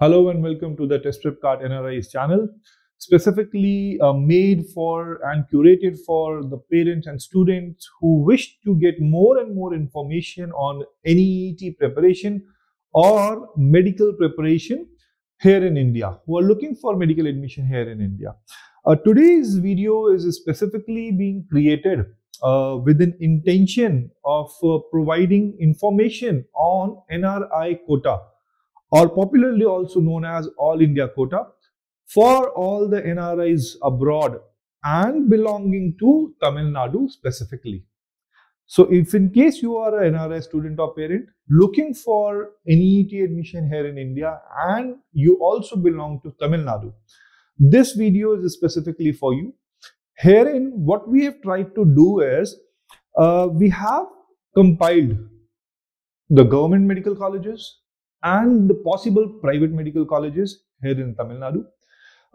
Hello and welcome to the Test Prep Kart NRI's channel, specifically uh, made for and curated for the parents and students who wish to get more and more information on NEET preparation or medical preparation here in India, who are looking for medical admission here in India. Uh, today's video is specifically being created uh, with an intention of uh, providing information on NRI quota or popularly also known as All India quota for all the NRIs abroad and belonging to Tamil Nadu specifically. So if in case you are an NRI student or parent looking for NEET admission here in India and you also belong to Tamil Nadu, this video is specifically for you. Herein, what we have tried to do is uh, we have compiled the government medical colleges and the possible private medical colleges here in Tamil Nadu.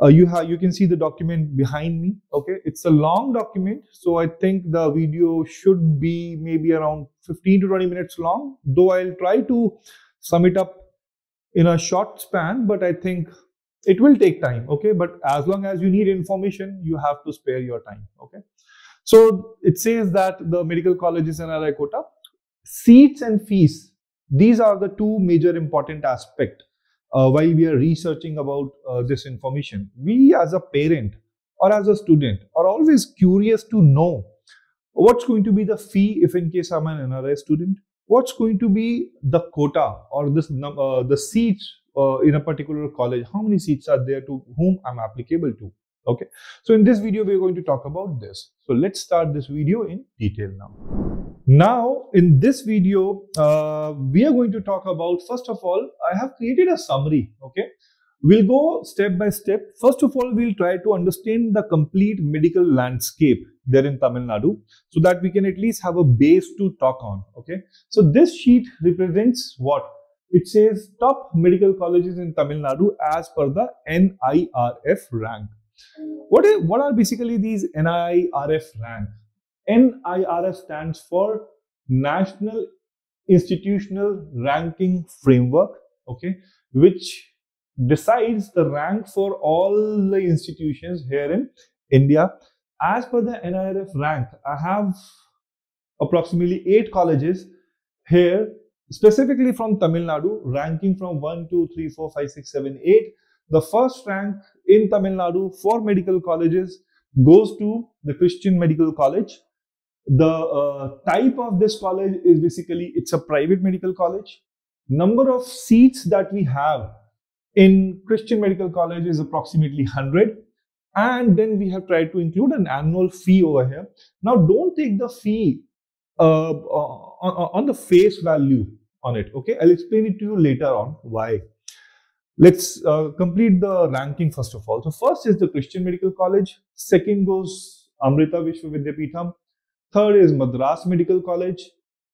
Uh, you have you can see the document behind me. Okay, it's a long document, so I think the video should be maybe around 15 to 20 minutes long. Though I'll try to sum it up in a short span, but I think it will take time. Okay, but as long as you need information, you have to spare your time. Okay, so it says that the medical colleges in quota seats and fees these are the two major important aspect uh, while we are researching about uh, this information. We as a parent or as a student are always curious to know what's going to be the fee if in case I'm an NRI student, what's going to be the quota or this uh, the seats uh, in a particular college, how many seats are there to whom I'm applicable to. Okay, so in this video, we're going to talk about this. So let's start this video in detail now. Now, in this video, uh, we are going to talk about, first of all, I have created a summary. Okay, we'll go step by step. First of all, we'll try to understand the complete medical landscape there in Tamil Nadu so that we can at least have a base to talk on. Okay, so this sheet represents what? It says top medical colleges in Tamil Nadu as per the NIRF rank. What, is, what are basically these NIRF rank? NIRF stands for National Institutional Ranking Framework, okay, which decides the rank for all the institutions here in India. As per the NIRF rank, I have approximately eight colleges here, specifically from Tamil Nadu, ranking from 1, 2, 3, 4, 5, 6, 7, 8. The first rank in Tamil Nadu for medical colleges goes to the Christian Medical College. The uh, type of this college is basically it's a private medical college. Number of seats that we have in Christian Medical College is approximately 100 and then we have tried to include an annual fee over here. Now don't take the fee uh, on, on the face value on it. Okay, I'll explain it to you later on why. Let's uh, complete the ranking first of all. So first is the Christian Medical College. Second goes Amrita Vishwa Vidyapeetham. Third is Madras Medical College,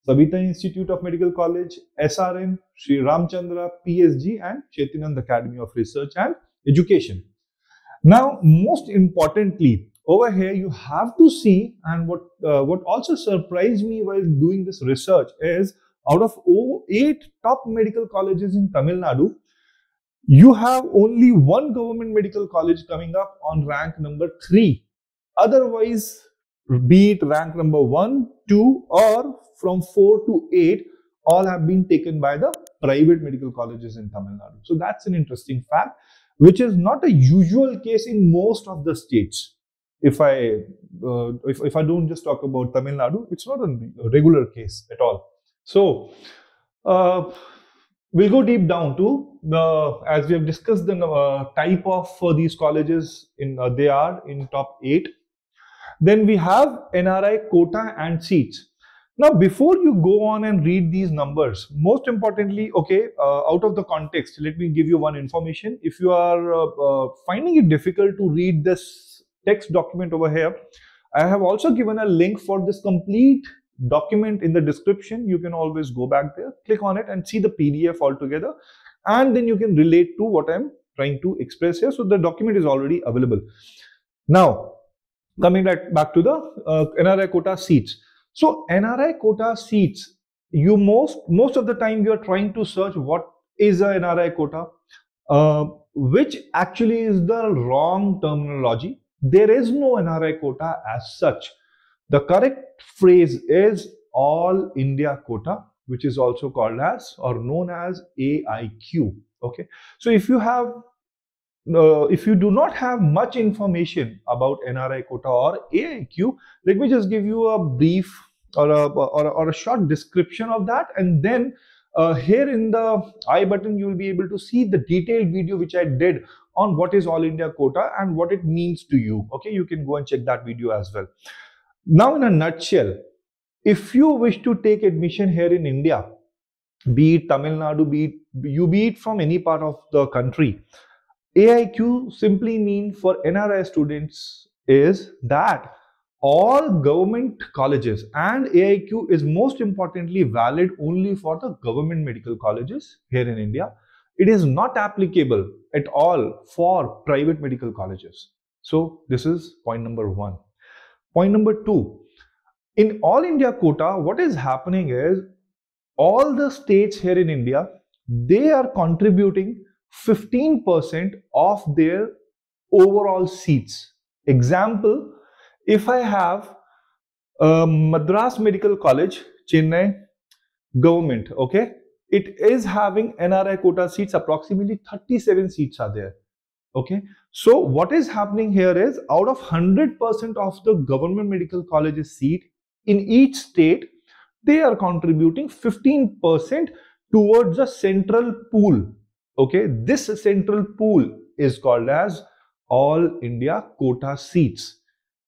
Saveetha Institute of Medical College, SRM, Sri Ramchandra, PSG and Chettinad Academy of Research and Education. Now, most importantly, over here you have to see and what uh, what also surprised me while doing this research is out of eight top medical colleges in Tamil Nadu, you have only one government medical college coming up on rank number three. Otherwise, be it rank number one, two, or from four to eight, all have been taken by the private medical colleges in Tamil Nadu. So that's an interesting fact, which is not a usual case in most of the states. If I uh, if, if I don't just talk about Tamil Nadu, it's not a regular case at all. So uh, we'll go deep down to the as we have discussed the uh, type of uh, these colleges in uh, they are in top 8 then we have nri quota and seats. Now before you go on and read these numbers most importantly okay uh, out of the context let me give you one information. If you are uh, uh, finding it difficult to read this text document over here i have also given a link for this complete document in the description. You can always go back there, click on it and see the PDF altogether. And then you can relate to what I'm trying to express here. So the document is already available. Now, coming back, back to the uh, NRI quota seats. So NRI quota seats, you most, most of the time you are trying to search what is a NRI quota, uh, which actually is the wrong terminology. There is no NRI quota as such. The correct phrase is All India quota, which is also called as or known as AIQ. Okay, so if you have uh, if you do not have much information about NRI quota or AIQ, let me just give you a brief or a, or a, or a short description of that and then uh, here in the i button you will be able to see the detailed video which i did on what is all india quota and what it means to you okay you can go and check that video as well now in a nutshell if you wish to take admission here in india be it tamil nadu be it you be it from any part of the country aiq simply mean for nri students is that all government colleges and AIQ is most importantly valid only for the government medical colleges here in India. It is not applicable at all for private medical colleges. So this is point number one. Point number two, in all India quota, what is happening is all the states here in India, they are contributing 15% of their overall seats. Example, if I have Madras Medical College, Chennai, government, okay, it is having NRI quota seats, approximately 37 seats are there. Okay, so what is happening here is out of 100% of the government medical colleges seat in each state, they are contributing 15% towards the central pool. Okay, this central pool is called as All India quota seats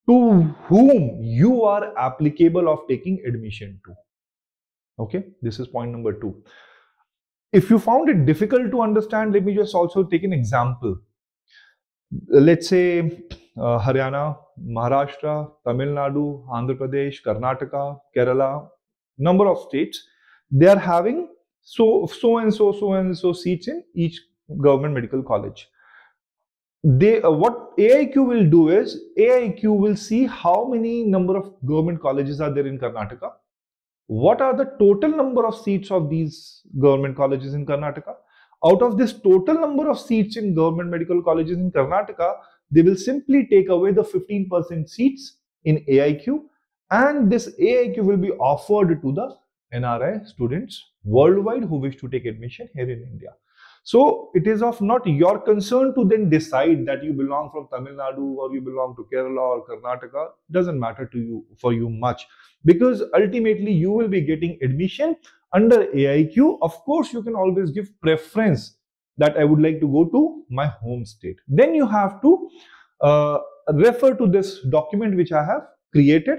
to whom you are applicable of taking admission to. Okay, this is point number two. If you found it difficult to understand, let me just also take an example. Let's say uh, Haryana, Maharashtra, Tamil Nadu, Andhra Pradesh, Karnataka, Kerala, number of states, they are having so so and so so and so seats in each government medical college they uh, what AIQ will do is AIQ will see how many number of government colleges are there in Karnataka. What are the total number of seats of these government colleges in Karnataka? Out of this total number of seats in government medical colleges in Karnataka, they will simply take away the 15% seats in AIQ and this AIQ will be offered to the NRI students worldwide who wish to take admission here in India. So it is of not your concern to then decide that you belong from Tamil Nadu or you belong to Kerala or Karnataka. Doesn't matter to you for you much because ultimately you will be getting admission under AIQ. Of course, you can always give preference that I would like to go to my home state. Then you have to uh, refer to this document which I have created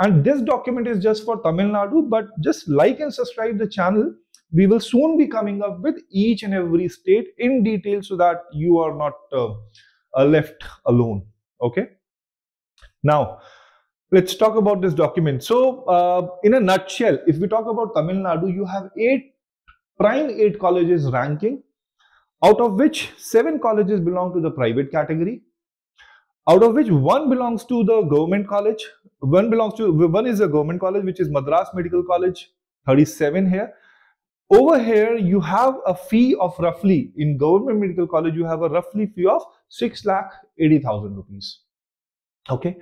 and this document is just for Tamil Nadu but just like and subscribe the channel we will soon be coming up with each and every state in detail so that you are not uh, left alone okay now let's talk about this document. So uh, in a nutshell if we talk about tamil nadu you have eight prime eight colleges ranking out of which seven colleges belong to the private category. Out of which one belongs to the government college one belongs to one is a government college which is madras medical college 37 here. Over here, you have a fee of roughly, in government medical college, you have a roughly fee of 6 lakh 80,000 rupees. Okay.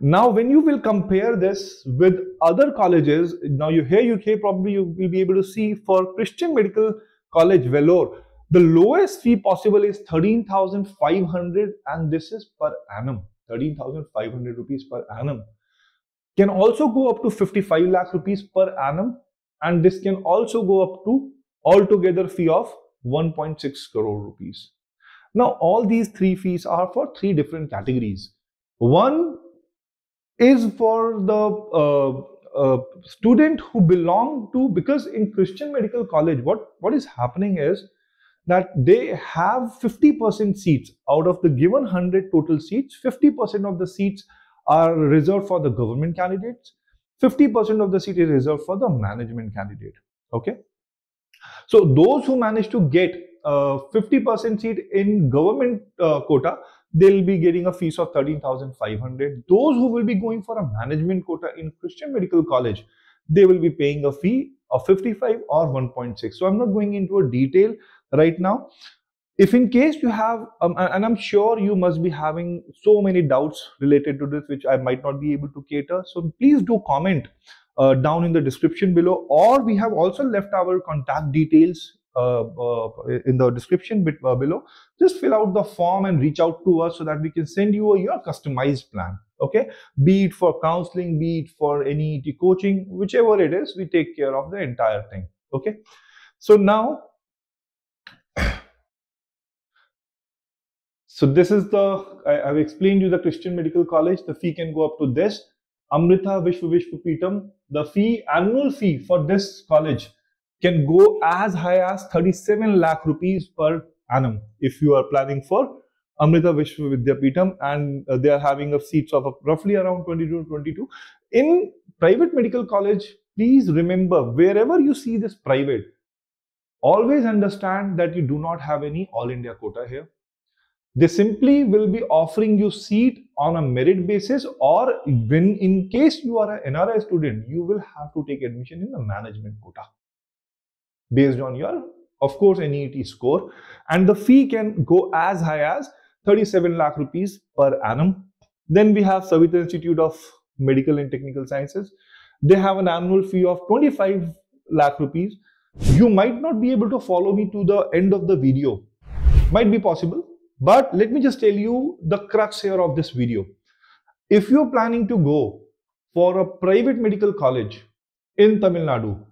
Now, when you will compare this with other colleges, now you here UK probably you will be able to see for Christian Medical College Vellore, the lowest fee possible is 13,500 and this is per annum, 13,500 rupees per annum. Can also go up to 55 lakh rupees per annum and this can also go up to altogether fee of 1.6 crore rupees. Now all these three fees are for three different categories. One is for the uh, uh, student who belong to because in Christian Medical College what what is happening is that they have 50% seats out of the given 100 total seats 50% of the seats are reserved for the government candidates 50% of the seat is reserved for the management candidate. Okay. So those who manage to get 50% seat in government uh, quota, they'll be getting a fees of 13,500. Those who will be going for a management quota in Christian Medical College, they will be paying a fee of 55 or 1.6. So I'm not going into a detail right now. if in case you have um, and i'm sure you must be having so many doubts related to this which i might not be able to cater so please do comment uh, down in the description below or we have also left our contact details in the description bit uh, below just fill out the form and reach out to us so that we can send you a, your customized plan okay be it for counseling be it for any coaching whichever it is we take care of the entire thing okay so now So this is the, I, have explained you the Christian Medical College. The fee can go up to this. Amrita Vishwa the fee, annual fee for this college can go as high as 37 lakh rupees per annum if you are planning for Amrita Vishwa Vidyapeetham and uh, they are having a seats of roughly around 22 to 22. In private medical college, please remember wherever you see this private, always understand that you do not have any all India quota here they simply will be offering you seat on a merit basis or when in case you are an NRI student, you will have to take admission in the management quota based on your, of course, NEET score. And the fee can go as high as 37 lakh rupees per annum. Then we have Saveetha Institute of Medical and Technical Sciences. They have an annual fee of 25 lakh rupees. You might not be able to follow me to the end of the video. Might be possible but let me just tell you the crux here of this video. If you're planning to go for a private medical college in Tamil Nadu,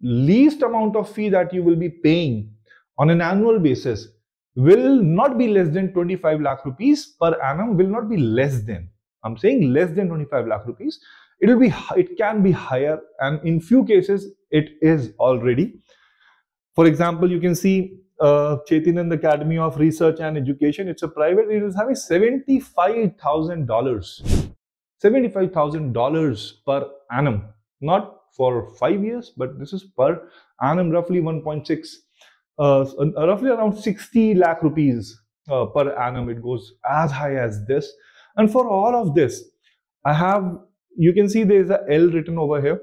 least amount of fee that you will be paying on an annual basis will not be less than 25 lakh rupees per annum will not be less than i'm saying less than 25 lakh rupees it will be it can be higher and in few cases it is already for example you can see uh, Chettinad Academy of Research and Education. It's a private, it is having $75,000. $75,000 per annum. Not for five years, but this is per annum, roughly 1.6, uh, roughly around 60 lakh rupees uh, per annum. It goes as high as this. And for all of this, I have, you can see there is a L written over here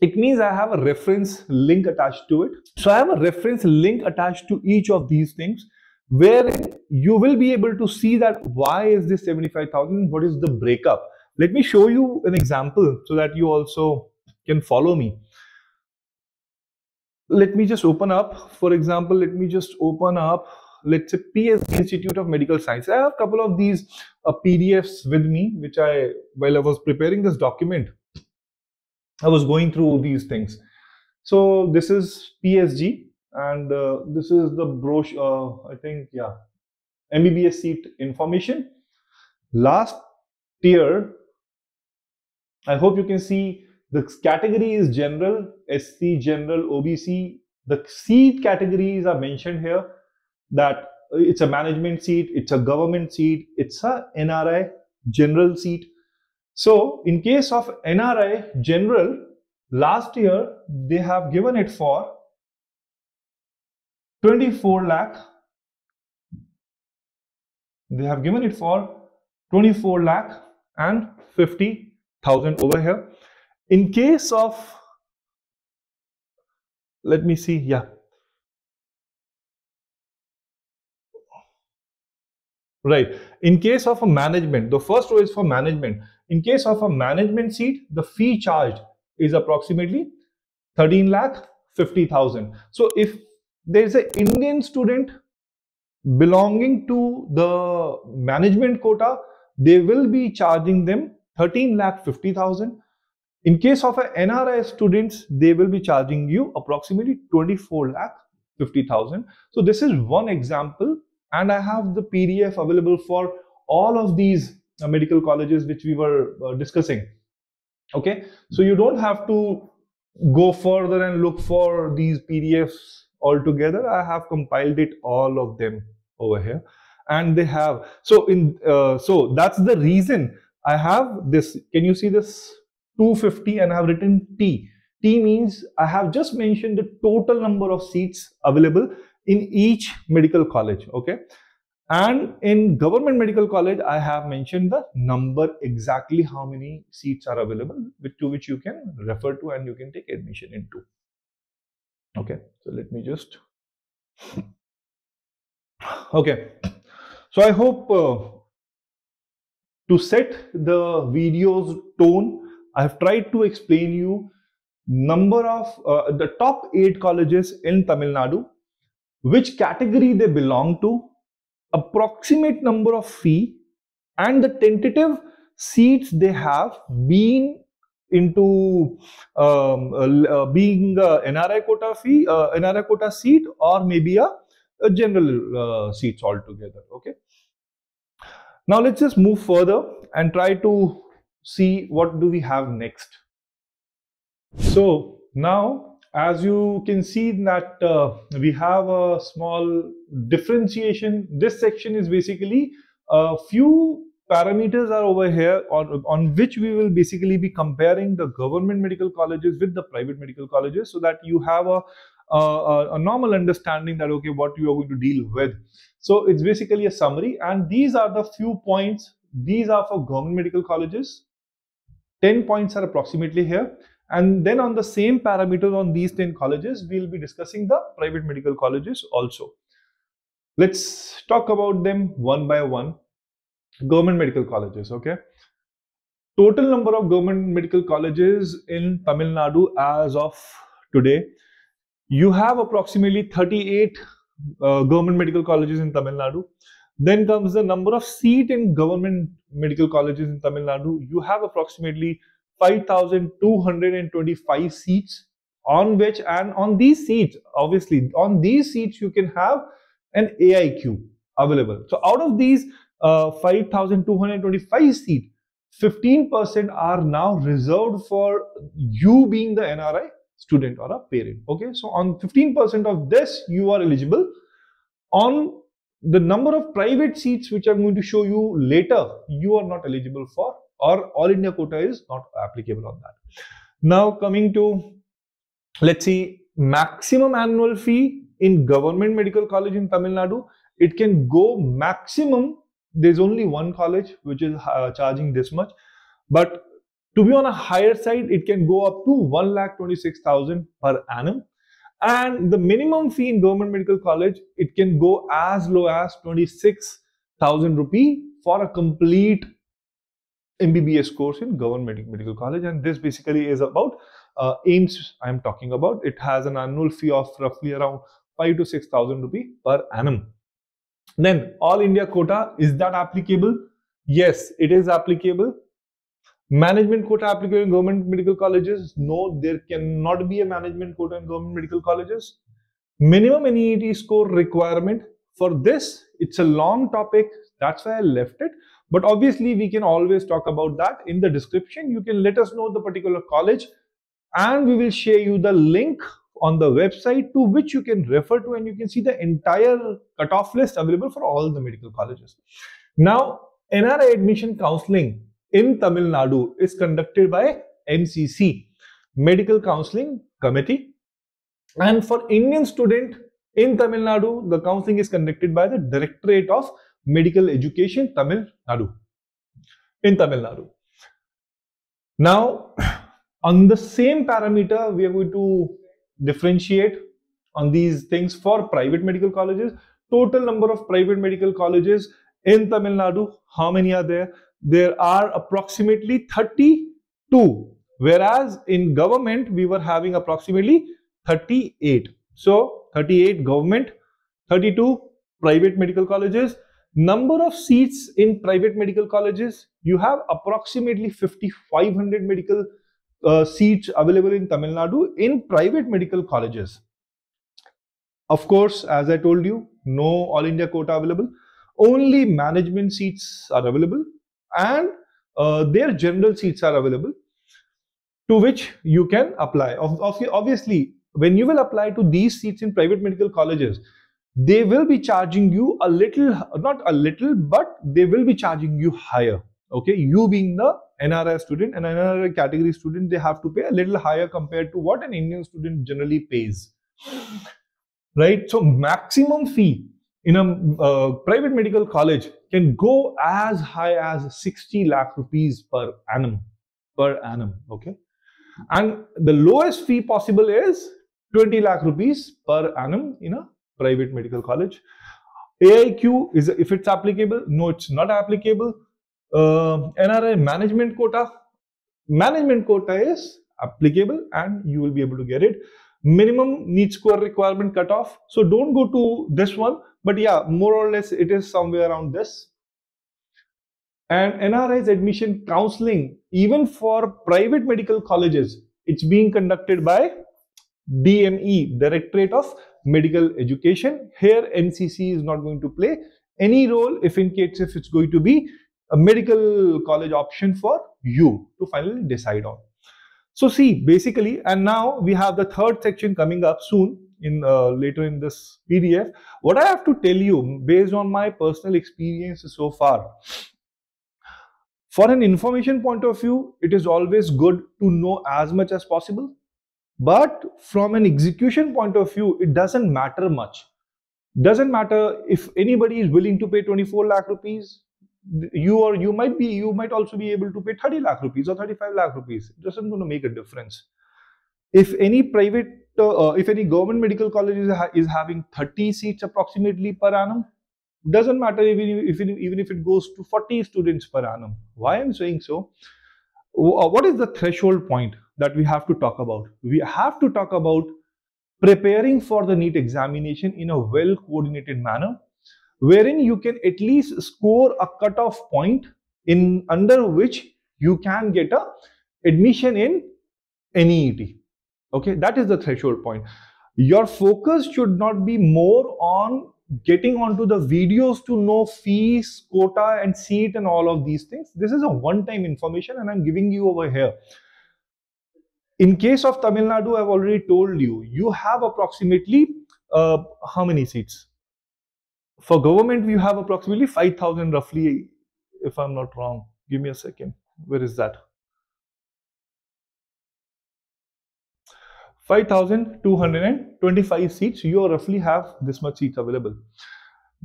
it means I have a reference link attached to it. So I have a reference link attached to each of these things where you will be able to see that why is this 75,000, what is the breakup. Let me show you an example so that you also can follow me. Let me just open up, for example, let me just open up, let's say PS Institute of Medical Science. I have a couple of these uh, PDFs with me, which I, while I was preparing this document, I was going through these things. So this is PSG and uh, this is the brochure, uh, I think, yeah, MBBS seat information. Last year, I hope you can see the category is general, SC, general, OBC. The seat categories are mentioned here that it's a management seat, it's a government seat, it's a NRI general seat, so in case of NRI general, last year they have given it for 24 lakh. They have given it for 24 lakh and 50,000 over here. In case of, let me see, yeah. Right. In case of a management, the first row is for management. In case of a management seat, the fee charged is approximately 13 lakh 50,000. So if there is an Indian student belonging to the management quota, they will be charging them 13 lakh 50,000. In case of a NRI students, they will be charging you approximately 24 lakh 50,000. So this is one example and I have the PDF available for all of these uh, medical colleges which we were uh, discussing. Okay? So you don't have to go further and look for these pdfs altogether. I have compiled it all of them over here and they have. So in uh, so that's the reason i have this. Can you see this 250 and i have written t. T means i have just mentioned the total number of seats available in each medical college okay? And in government medical college, I have mentioned the number exactly how many seats are available with, to which you can refer to and you can take admission into. Okay, so let me just Okay, so I hope uh, to set the video's tone, I have tried to explain you number of uh, the top eight colleges in Tamil Nadu, which category they belong to, approximate number of fee, and the tentative seats they have been into um, uh, being NRI quota fee, uh, NRI quota seat, or maybe a, a general uh, seats altogether. Okay. Now let's just move further and try to see what do we have next. So now as you can see that uh, we have a small differentiation. This section is basically a few parameters are over here on, on which we will basically be comparing the government medical colleges with the private medical colleges so that you have a, a, a normal understanding that okay what you are going to deal with. So it's basically a summary and these are the few points. These are for government medical colleges. 10 points are approximately here. And then on the same parameters on these 10 colleges, we'll be discussing the private medical colleges also. Let's talk about them one by one government medical colleges okay total number of government medical colleges in tamil nadu as of today you have approximately 38 uh, government medical colleges in tamil nadu then comes the number of seat in government medical colleges in tamil nadu you have approximately 5225 seats on which and on these seats obviously on these seats you can have an aiq available so out of these uh, 5,225 seats, 15% are now reserved for you being the NRI student or a parent. Okay, so on 15% of this, you are eligible. On the number of private seats, which I'm going to show you later, you are not eligible for, or All India quota is not applicable on that. Now, coming to let's see, maximum annual fee in government medical college in Tamil Nadu, it can go maximum there's only one college which is uh, charging this much but to be on a higher side it can go up to 1,26,000 per annum and the minimum fee in government medical college it can go as low as 26,000 rupee for a complete MBBS course in government medical college and this basically is about uh, AIIMS I am talking about it has an annual fee of roughly around 5 to 6,000 rupee per annum then all India quota, is that applicable? Yes, it is applicable. Management quota applicable in government medical colleges? No, there cannot be a management quota in government medical colleges. Minimum NEET score requirement. For this, it's a long topic. That's why I left it. But obviously, we can always talk about that in the description. You can let us know the particular college and we will share you the link on the website to which you can refer to and you can see the entire cutoff list available for all the medical colleges. Now, NRI admission counseling in Tamil Nadu is conducted by MCC, Medical Counseling Committee. And for Indian student in Tamil Nadu, the counseling is conducted by the Directorate of Medical Education, Tamil Nadu. In Tamil Nadu. Now, on the same parameter, we are going to differentiate on these things for private medical colleges. Total number of private medical colleges in Tamil Nadu, how many are there? There are approximately 32, whereas in government we were having approximately 38. So 38 government, 32 private medical colleges. Number of seats in private medical colleges, you have approximately 5500 medical uh, seats available in Tamil Nadu in private medical colleges. Of course, as I told you, no All India quota available. Only management seats are available and uh, their general seats are available to which you can apply. Obviously, when you will apply to these seats in private medical colleges, they will be charging you a little, not a little, but they will be charging you higher. Okay, you being the NRI student and NRI category student, they have to pay a little higher compared to what an Indian student generally pays. Right? So maximum fee in a uh, private medical college can go as high as 60 lakh rupees per annum. Per annum. Okay. And the lowest fee possible is 20 lakh rupees per annum in a private medical college. AIQ is if it's applicable, no, it's not applicable. Uh, NRI management quota, management quota is applicable and you will be able to get it. Minimum NEET score requirement cutoff. So don't go to this one, but yeah, more or less it is somewhere around this. And NRI's admission counseling, even for private medical colleges, it's being conducted by DME, Directorate of Medical Education. Here, MCC is not going to play any role if in case if it's going to be a medical college option for you to finally decide on. So see, basically, and now we have the third section coming up soon in uh, later in this PDF. What I have to tell you based on my personal experience so far, for an information point of view, it is always good to know as much as possible. But from an execution point of view, it doesn't matter much. Doesn't matter if anybody is willing to pay 24 lakh rupees, you or you might be you might also be able to pay 30 lakh rupees or 35 lakh rupees it doesn't going to make a difference if any private uh, if any government medical college is, ha is having 30 seats approximately per annum doesn't matter even if, even if it goes to 40 students per annum. Why i'm saying so? Uh, what is the threshold point that we have to talk about? We have to talk about preparing for the NEET examination in a well coordinated manner wherein you can at least score a cutoff point in under which you can get a admission in NEET. Okay, that is the threshold point. Your focus should not be more on getting onto the videos to know fees, quota and seat and all of these things. This is a one-time information and I'm giving you over here. In case of Tamil Nadu, I've already told you, you have approximately uh, how many seats? For government, we have approximately 5,000 roughly, if I'm not wrong. Give me a second. Where is that? 5,225 seats. You roughly have this much seats available.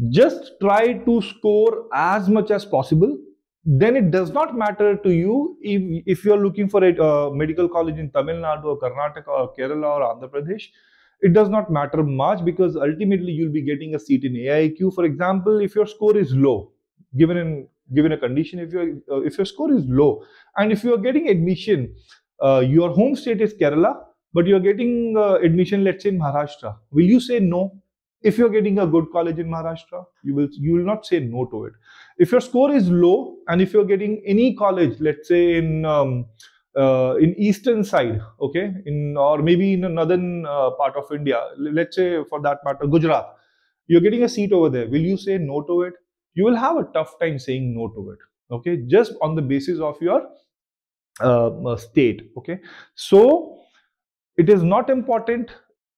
Just try to score as much as possible. Then it does not matter to you if, if you're looking for a uh, medical college in Tamil Nadu or Karnataka or Kerala or Andhra Pradesh it does not matter much because ultimately you'll be getting a seat in AIQ. For example, if your score is low, given in given a condition, if your uh, if your score is low, and if you are getting admission, uh, your home state is Kerala, but you are getting uh, admission, let's say in Maharashtra, will you say no? If you're getting a good college in Maharashtra, you will you will not say no to it. If your score is low, and if you're getting any college, let's say in um, uh, in eastern side okay in or maybe in a northern uh, part of india let's say for that matter gujarat you're getting a seat over there will you say no to it you will have a tough time saying no to it okay just on the basis of your uh, uh state okay so it is not important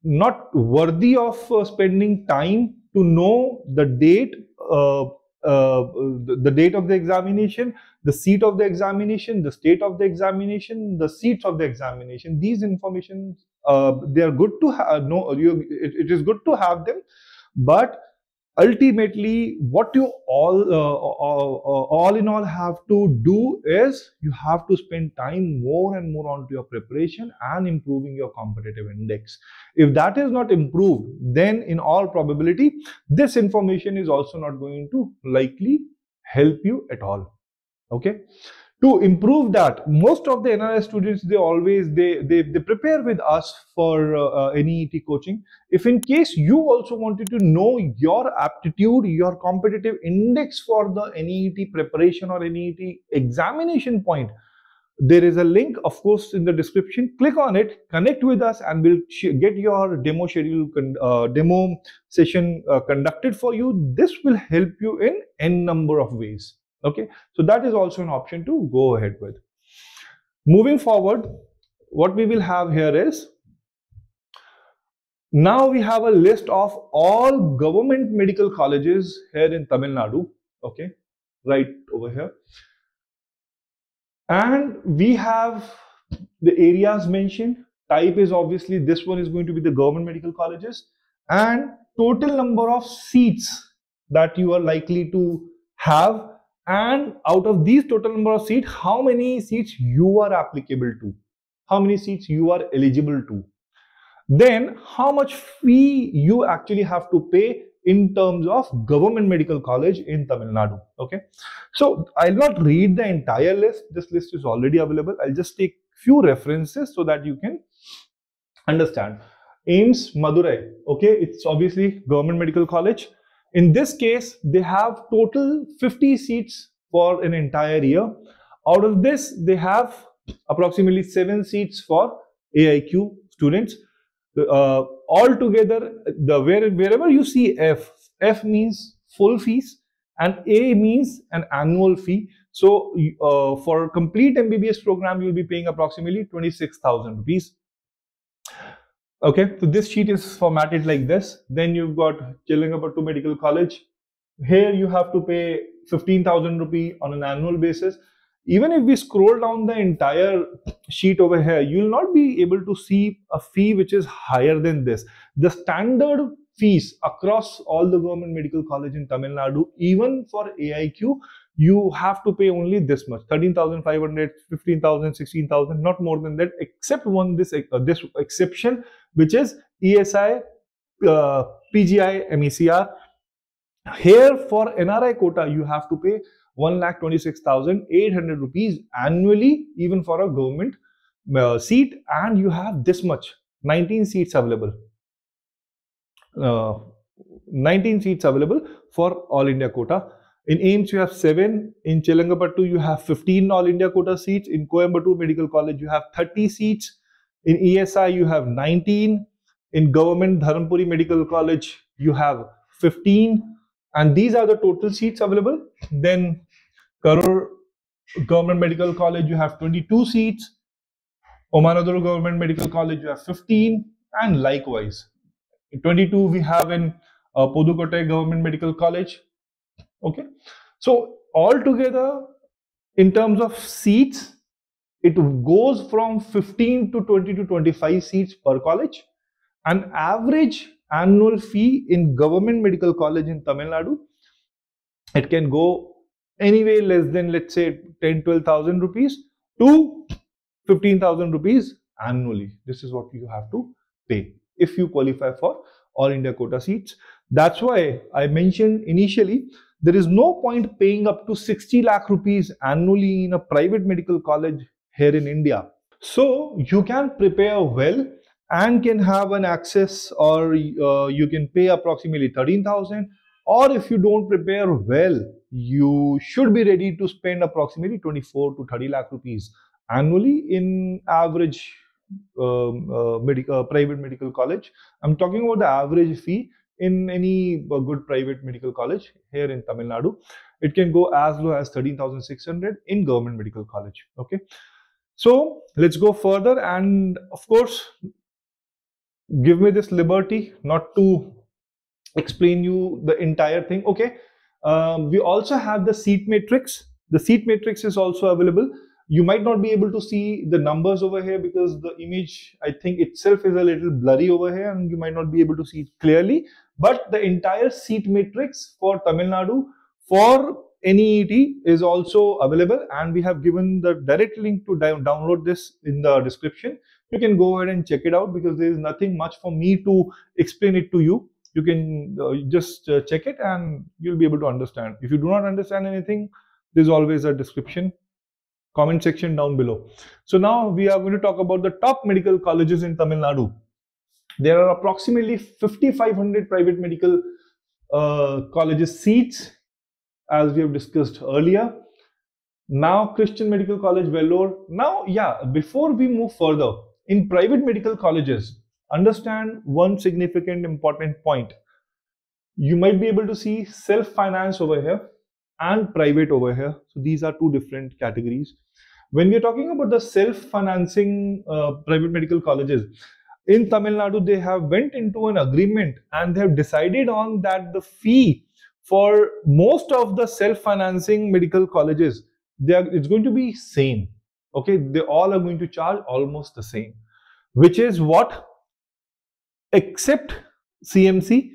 not worthy of uh, spending time to know the date uh, uh, the, date of the examination, the seat of the examination, the state of the examination, the seats of the examination. These information, uh, they are good to. No, you, it, it is good to have them, but ultimately what you all uh, uh, uh, all in all have to do is you have to spend time more and more onto your preparation and improving your competitive index. If that is not improved then in all probability this information is also not going to likely help you at all. Okay to improve that most of the nrs students they always they they, they prepare with us for uh, uh, NEET coaching. If in case you also wanted to know your aptitude your competitive index for the NEET preparation or NEET examination point there is a link of course in the description. Click on it connect with us and we'll get your demo schedule uh, demo session uh, conducted for you. This will help you in n number of ways okay? So that is also an option to go ahead with. Moving forward what we will have here is now we have a list of all government medical colleges here in Tamil Nadu okay? Right over here. And we have the areas mentioned. Type is obviously this one is going to be the government medical colleges. And total number of seats that you are likely to have and out of these total number of seats how many seats you are applicable to how many seats you are eligible to then how much fee you actually have to pay in terms of government medical college in Tamil Nadu. Okay, so I'll not read the entire list. This list is already available. I'll just take few references so that you can understand. AIIMS Madurai. Okay, it's obviously government medical college. In this case, they have total 50 seats for an entire year. Out of this, they have approximately seven seats for AIQ students. Uh, altogether, the where, wherever you see F, F means full fees and A means an annual fee. So uh, for complete MBBS program, you'll be paying approximately 26,000 rupees. Okay, so this sheet is formatted like this. Then you've got Chelangapattu Medical College. Here you have to pay 15,000 rupee on an annual basis even if we scroll down the entire sheet over here, you will not be able to see a fee which is higher than this. The standard fees across all the government medical college in Tamil Nadu, even for AIQ, you have to pay only this much 13,500, 15,000, 16,000, not more than that, except one this, uh, this exception, which is ESI, uh, PGI, MECR. Here for NRI quota, you have to pay 1,26,800 rupees annually, even for a government uh, seat, and you have this much 19 seats available. Uh, 19 seats available for All India quota. In AIIMS, you have 7. In Chelangapattu, you have 15 All India quota seats. In Coimbatore Medical College, you have 30 seats. In ESI, you have 19. In Government Dharmapuri Medical College, you have 15 and these are the total seats available. Then Karur Government Medical College, you have 22 seats. Omandurar Government Medical College, you have 15, and likewise. In 22, we have in uh, Government Medical College. Okay, so altogether, in terms of seats, it goes from 15 to 20 to 25 seats per college. An average annual fee in government medical college in Tamil Nadu, it can go anyway less than let's say 10 12000 rupees to 15000 rupees annually this is what you have to pay if you qualify for all india quota seats that's why i mentioned initially there is no point paying up to 60 lakh rupees annually in a private medical college here in india. So you can prepare well and can have an access or uh, you can pay approximately 13000 or if you don't prepare well you should be ready to spend approximately 24 to 30 lakh rupees annually in average um, uh, medical uh, private medical college. I'm talking about the average fee in any uh, good private medical college here in tamil nadu. It can go as low as 13600 in government medical college okay so let's go further and of course give me this liberty not to explain you the entire thing. Okay um, we also have the seat matrix. The seat matrix is also available. You might not be able to see the numbers over here because the image i think itself is a little blurry over here and you might not be able to see it clearly. But the entire seat matrix for tamil nadu for NEET is also available and we have given the direct link to download this in the description you can go ahead and check it out because there is nothing much for me to explain it to you. You can uh, just uh, check it and you'll be able to understand. If you do not understand anything, there's always a description comment section down below. So now we are going to talk about the top medical colleges in Tamil Nadu. There are approximately 5,500 private medical uh, colleges seats as we have discussed earlier. Now Christian Medical College Vellore. Now, yeah, before we move further, in private medical colleges, understand one significant important point. You might be able to see self-finance over here and private over here. So these are two different categories. When we are talking about the self-financing uh, private medical colleges, in Tamil Nadu, they have went into an agreement and they have decided on that the fee for most of the self-financing medical colleges, are, it's going to be same. Okay they all are going to charge almost the same. Which is what? Except cmc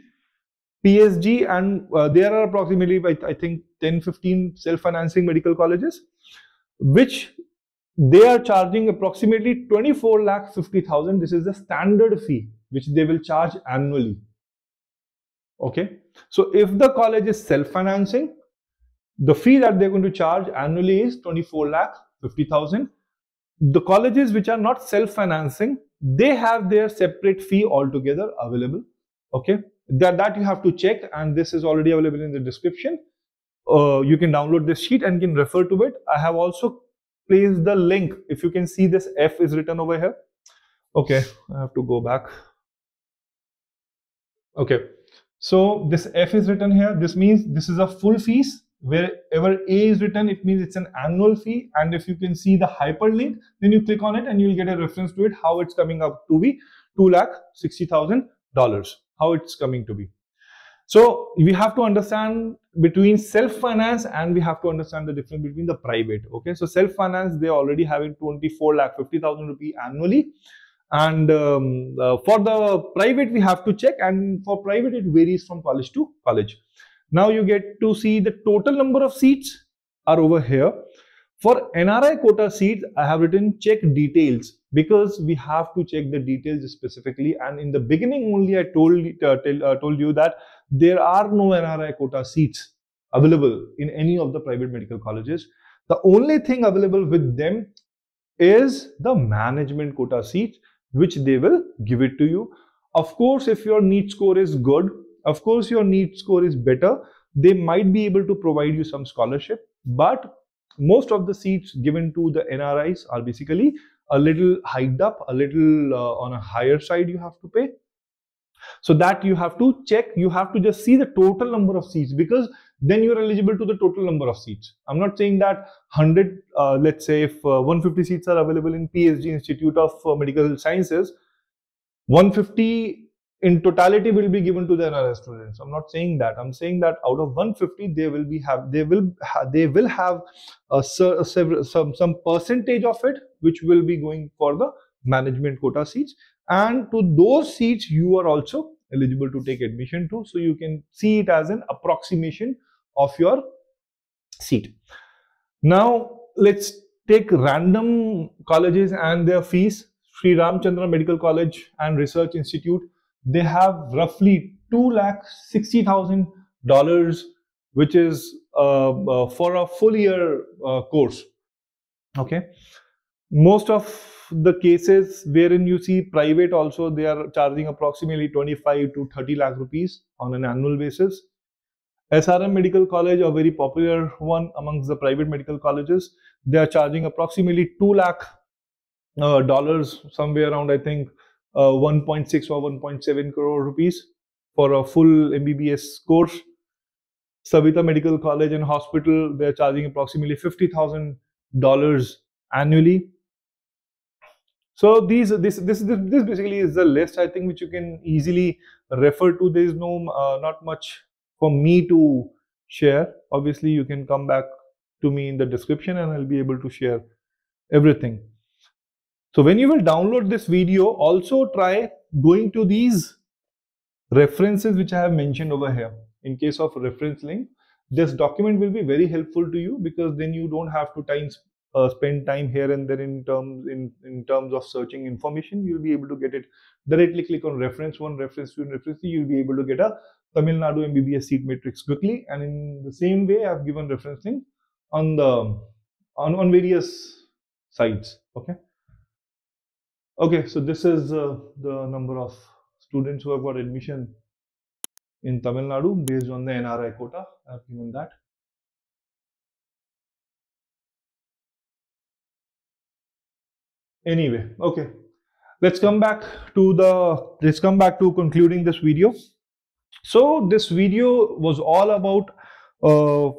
psg and uh, there are approximately I, I think 10 15 self-financing medical colleges which they are charging approximately 24 lakh 50,000 this is the standard fee which they will charge annually. Okay So if the college is self-financing, the fee that they're going to charge annually is 24 lakh 50,000. The colleges which are not self-financing, they have their separate fee altogether available. Okay, that, that you have to check and this is already available in the description. Uh, you can download this sheet and can refer to it. I have also placed the link. If you can see this F is written over here. Okay, I have to go back. Okay, so this F is written here. This means this is a full fees. Wherever A is written, it means it's an annual fee. And if you can see the hyperlink, then you click on it and you'll get a reference to it, how it's coming up to be two lakh sixty thousand dollars. How it's coming to be. So we have to understand between self-finance and we have to understand the difference between the private. Okay, so self-finance they are already having 24 lakh 50,000 rupee annually and um, uh, for the private we have to check. And for private it varies from college to college. Now you get to see the total number of seats are over here. For nri quota seats i have written check details because we have to check the details specifically. And in the beginning only i told uh, tell, uh, told you that there are no nri quota seats available in any of the private medical colleges. The only thing available with them is the management quota seats which they will give it to you. Of course, if your NEET score is good, of course, your NEET score is better, they might be able to provide you some scholarship, but most of the seats given to the NRIs are basically a little hiked up, a little uh, on a higher side you have to pay. So that you have to check, you have to just see the total number of seats because then you're eligible to the total number of seats. I'm not saying that 100, uh, let's say if uh, 150 seats are available in PSG Institute of uh, Medical Sciences, 150 in totality will be given to the NRS students. I'm not saying that. I'm saying that out of 150, they will be have they will ha they will have a, a, some some percentage of it which will be going for the management quota seats, and to those seats you are also eligible to take admission to. So you can see it as an approximation of your seat. Now let's take random colleges and their fees. Sri Ramchandra Medical College and Research Institute, they have roughly two lakh sixty thousand dollars, which is uh, uh, for a full year uh, course. Okay, most of the cases wherein you see private also they are charging approximately 25 to 30 lakh rupees on an annual basis. Srm medical college a very popular one amongst the private medical colleges they are charging approximately 2 lakh uh, dollars somewhere around i think uh, 1.6 or 1.7 crore rupees for a full mbbs course. Saveetha medical college and hospital they are charging approximately $50000 annually so these this this this basically is the list I think which you can easily refer to. There is no uh, not much for me to share. Obviously, you can come back to me in the description and I'll be able to share everything. So when you will download this video, also try going to these references which I have mentioned over here. In case of reference link, this document will be very helpful to you because then you don't have to time uh, spend time here and there in terms in in terms of searching information you'll be able to get it. Directly click on reference one reference two reference three you'll be able to get a tamil nadu mbbs seat matrix quickly. And in the same way i've given reference link on the on, on various sites okay? Okay so this is uh, the number of students who have got admission in tamil nadu based on the nri quota. I've given that anyway okay let's come back to the let's come back to concluding this video so this video was all about uh,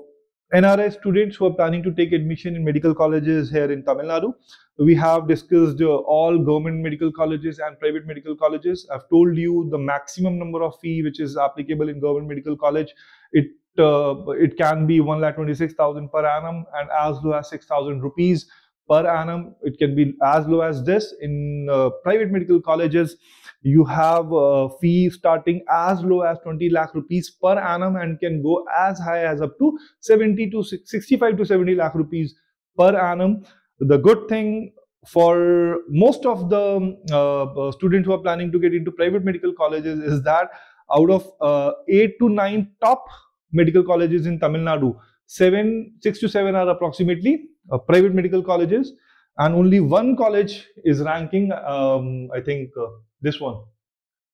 NRI students who are planning to take admission in medical colleges here in Tamil Nadu. We have discussed uh, all government medical colleges and private medical colleges. I've told you the maximum number of fee which is applicable in government medical college. It uh, it can be 1,26,000 per annum and as low as 6,000 rupees per annum. It can be as low as this. In uh, private medical colleges, you have a fee starting as low as 20 lakh rupees per annum and can go as high as up to 70 to 65 to 70 lakh rupees per annum. The good thing for most of the uh, uh, students who are planning to get into private medical colleges is that out of uh, 8 to 9 top medical colleges in Tamil Nadu, 7, 6 to 7 are approximately uh, private medical colleges and only one college is ranking, um, I think uh, this one.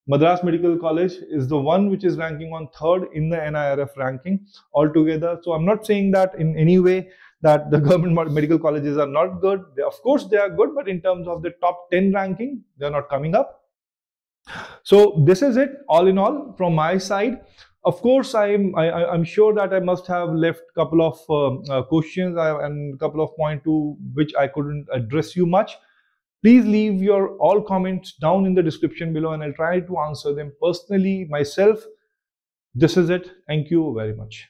Madras Medical College is the one which is ranking on third in the NIRF ranking altogether. So I'm not saying that in any way that the government medical colleges are not good. They, of course, they are good, but in terms of the top 10 ranking, they're not coming up. So this is it all in all from my side. Of course, I'm I, am i am sure that I must have left a couple of um, uh, questions uh, and a couple of points to which I couldn't address you much. Please leave your all comments down in the description below and I'll try to answer them personally myself. This is it. Thank you very much.